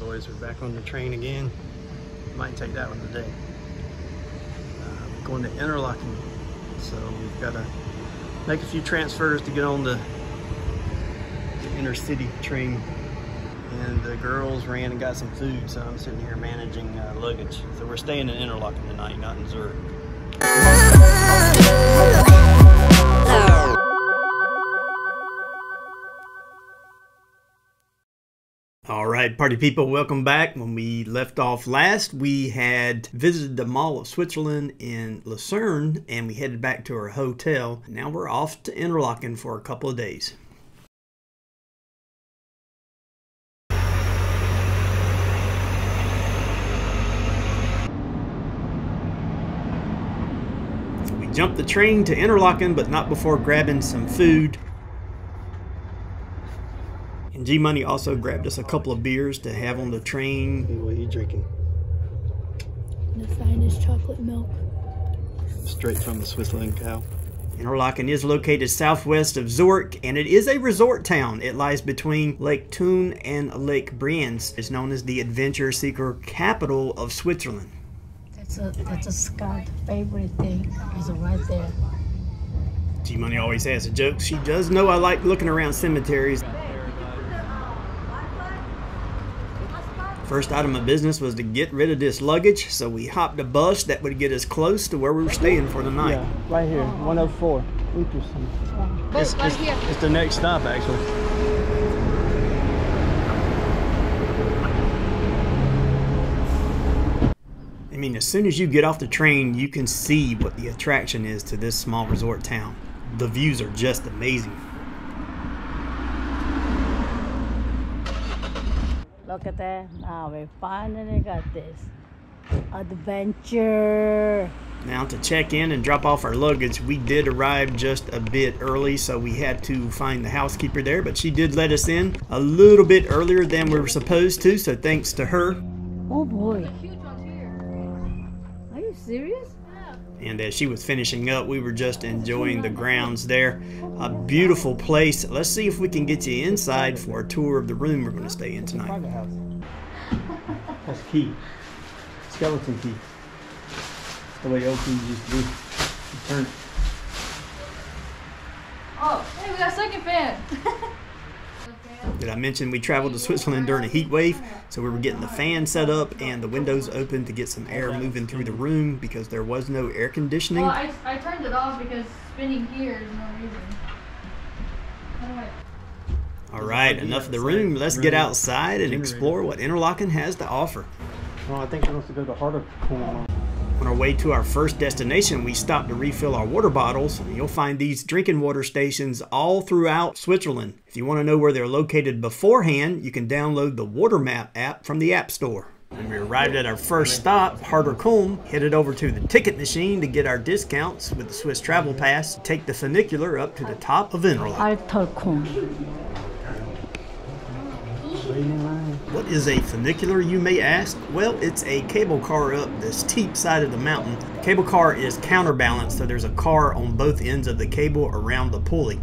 boys, we're back on the train again. Might take that one today. Uh, going to Interlaken, so we've got to make a few transfers to get on the, the inner city train. And the girls ran and got some food, so I'm sitting here managing uh, luggage. So we're staying in Interlaken tonight, not in Zurich. Right, party people, welcome back. When we left off last, we had visited the Mall of Switzerland in Lucerne and we headed back to our hotel. Now we're off to Interlaken for a couple of days. We jumped the train to Interlaken, but not before grabbing some food. And G Money also grabbed us a couple of beers to have on the train. What are you drinking? The finest chocolate milk. Straight from the Switzerland cow. Interlaken is located southwest of Zurich, and it is a resort town. It lies between Lake Thun and Lake Brienz. It's known as the adventure seeker capital of Switzerland. That's a that's a Scott favorite thing. Is right there. G Money always has a joke. She does know I like looking around cemeteries. First item of business was to get rid of this luggage, so we hopped a bus that would get us close to where we were staying for the night. Yeah, right here, 104. Interesting. It's, right it's, here. it's the next stop, actually. I mean, as soon as you get off the train, you can see what the attraction is to this small resort town. The views are just amazing. Look at that. Now we finally got this. Adventure. Now, to check in and drop off our luggage, we did arrive just a bit early, so we had to find the housekeeper there, but she did let us in a little bit earlier than we were supposed to, so thanks to her. Oh boy. Are you serious? And as she was finishing up, we were just enjoying the grounds there. A beautiful place. Let's see if we can get you inside for a tour of the room we're going to stay in tonight. That's key. Skeleton key. The way old keys used to be. You turn it. Oh, hey, we got a second fan. Did I mention we traveled to Switzerland during a heat wave? So we were getting the fan set up and the windows open to get some air moving through the room because there was no air conditioning. well, I, I turned it off because spinning here is no reason. How? All right, enough of the room. Let's get outside and explore what Interlaken has to offer. Well, I think we're supposed to go to Harderkulm. On our way to our first destination, we stopped to refill our water bottles. You'll find these drinking water stations all throughout Switzerland. If you want to know where they're located beforehand, you can download the Water Map app from the App Store. When we arrived at our first stop, Harderkulm, headed over to the ticket machine to get our discounts with the Swiss Travel Pass, take the funicular up to the top of. Harderkulm. What is a funicular, you may ask? Well, it's a cable car up the steep side of the mountain. The cable car is counterbalanced, so there's a car on both ends of the cable around the pulley.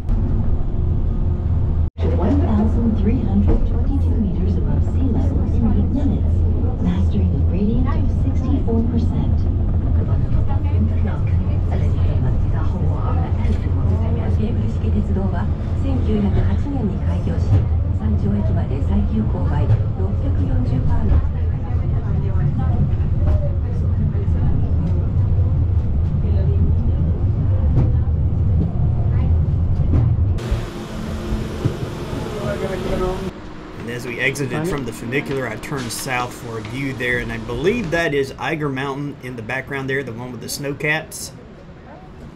As we exited from the funicular, I turned south for a view there, and I believe that is Eiger Mountain in the background there, the one with the snow caps.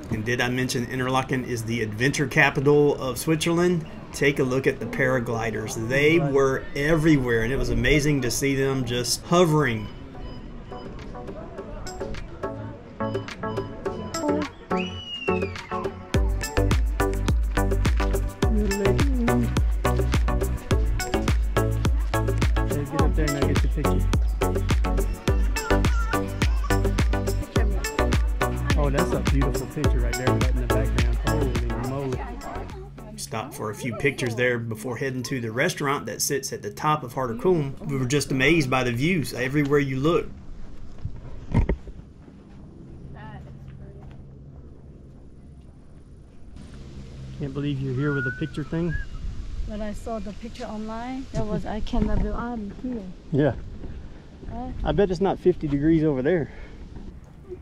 And did I mention Interlaken is the adventure capital of Switzerland? Take a look at the paragliders. They were everywhere, and it was amazing to see them just hovering. Stopped for a few pictures there before heading to the restaurant that sits at the top of Harderkulm. We were just amazed by the views everywhere you look. Can't believe you're here with a picture thing. When I saw the picture online, that was I cannot believe I'm here. Yeah. Uh, I bet it's not 50 degrees over there.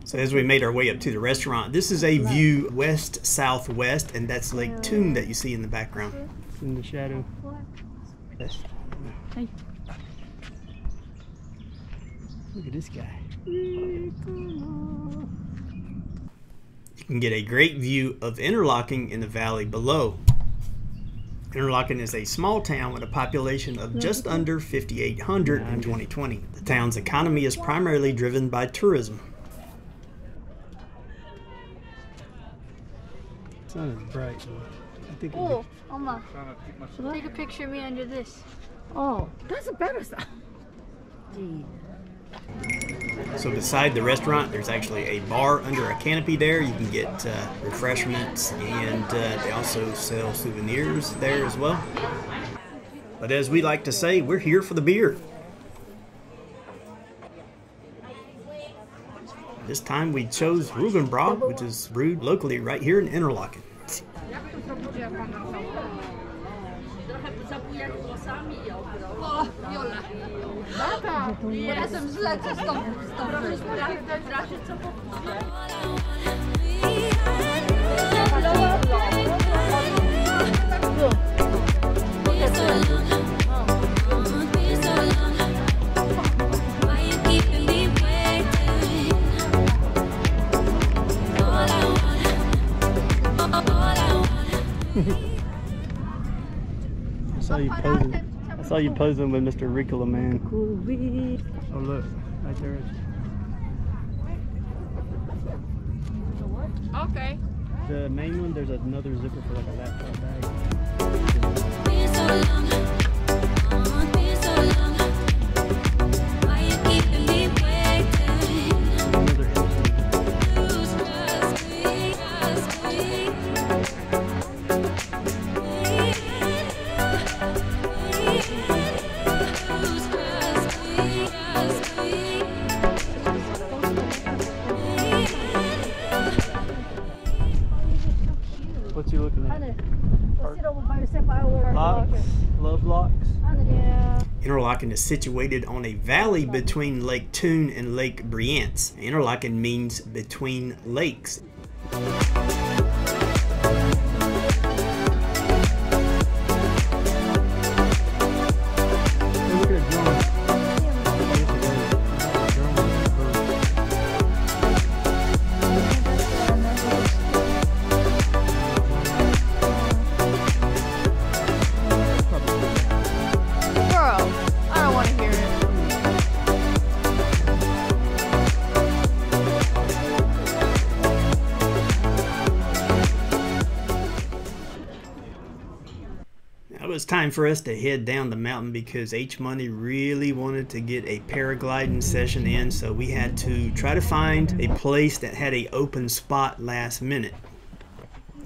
So as we made our way up to the restaurant, this is a view west southwest, and that's Lake Thun that you see in the background. It's in the shadow. Yes. Hey. Look at this guy. You can get a great view of Interlaken in the valley below. Interlaken is a small town with a population of just under 5,800 in 2020. The town's economy is primarily driven by tourism. It's not as bright. though. I think it'll Oh, Oma. Take a picture of me under this. Oh, that's a better sound. So beside the restaurant, there's actually a bar under a canopy there. You can get uh, refreshments, and uh, they also sell souvenirs there as well. But as we like to say, we're here for the beer. This time we chose Rugenbräu, which is brewed locally right here in Interlaken. saw you posing with Mr. Ricola man. Could be. Oh look, right there. Okay. The main one, there's another zipper for like a laptop bag. Sit by yourself. Locks? Love locks? Yeah. Interlaken is situated on a valley between Lake Thun and Lake Brienz. Interlaken means between lakes. Was time for us to head down the mountain because H Money really wanted to get a paragliding session in, so we had to try to find a place that had a open spot last minute.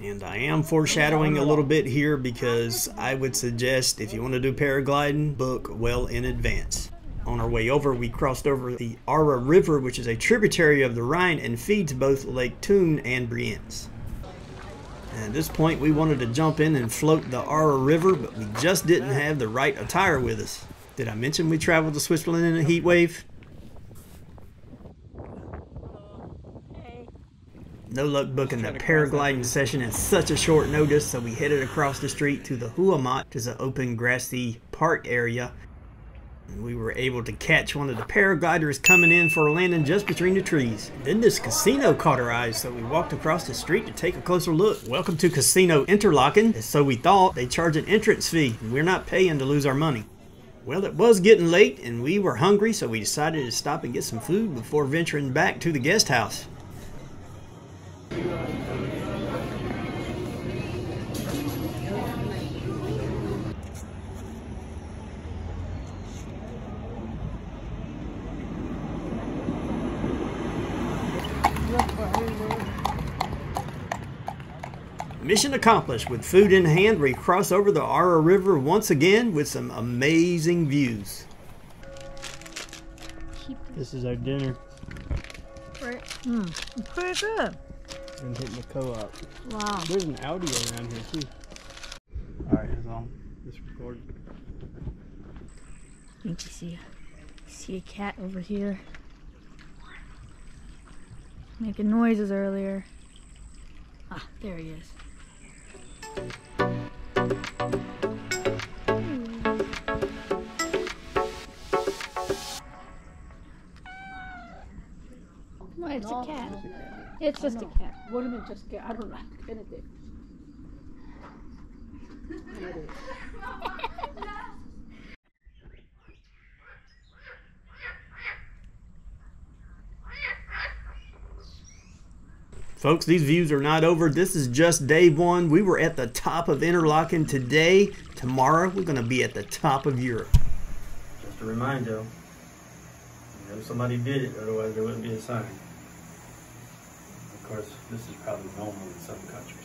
And I am foreshadowing a little bit here because I would suggest if you want to do paragliding, book well in advance. On our way over, we crossed over the Aare River, which is a tributary of the Rhine and feeds both Lake Thun and Brienz. At this point, we wanted to jump in and float the Aare River, but we just didn't have the right attire with us. Did I mention we traveled to Switzerland in a heat wave? No luck booking the paragliding session at such a short notice, so we headed across the street to the Höhematte, which is an open grassy park area. We were able to catch one of the paragliders coming in for a landing just between the trees. Then this casino caught our eyes, so we walked across the street to take a closer look. Welcome to Casino Interlaken. So we thought they charge an entrance fee. And we're not paying to lose our money. Well, it was getting late and we were hungry, so we decided to stop and get some food before venturing back to the guest house. Mission accomplished. With food in hand, we cross over the Aare River once again with some amazing views. This is our dinner Hmm. Pretty good. and hitting the co-op. Wow. There's an Audi around here too. All right, it's on. This recording. I think you see a, see a cat over here. Making noises earlier. Ah, there he is. No, it's a cat. It's just a cat. What do you mean just get? I don't know anything. Folks, these views are not over. This is just day one. We were at the top of Interlaken today. Tomorrow, we're going to be at the top of Europe. Just to remind you, you know somebody did it, otherwise there wouldn't be a sign. Of course, this is probably normal in some countries.